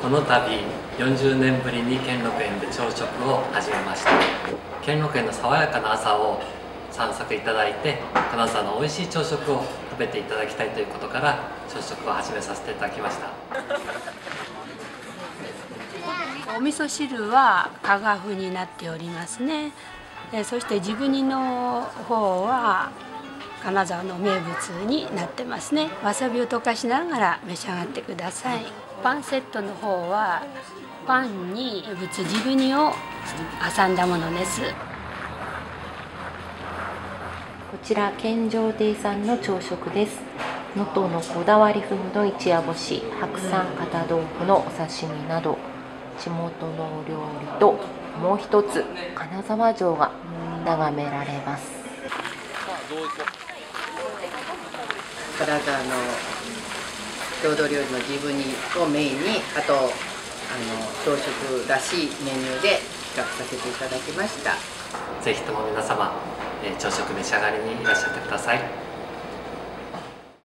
この度40年ぶりに兼六園で朝食を始めました。兼六園の爽やかな朝を散策いただいて金沢の美味しい朝食を食べていただきたいということから朝食を始めさせていただきました。お味噌汁は加賀風になっておりますね。そして地国の方は金沢の名物になってますね。わさびを溶かしながら召し上がってください。パンセットの方はパンに仏地国を挟んだものです。こちら健常亭さんの朝食です。能登のこだわり風の一夜干し白山片豆腐のお刺身など地元の料理ともう一つ金沢城が眺められます金沢の郷土料理の自分にをメインにあとあの朝食らしいメニューで企画させていただきました。ぜひとも皆様朝食召し上がりにいらっしゃってください。